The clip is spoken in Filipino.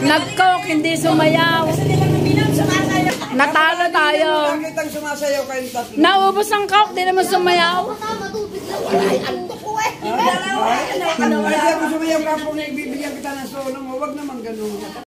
Nag-coke, hindi sumayaw. Natalo tayo. Bakit ang sumasayaw kayong? Naubos ang coke, di naman sumayaw. Ay, anto ko eh. Ay, anto ko eh. Ay. Ay, anto ko eh. Ay. Ay, anto ko eh. Ay. Ay, anto ko eh. Ay. Ay, anto ko eh. Ay. Ay, anto ko ko eh.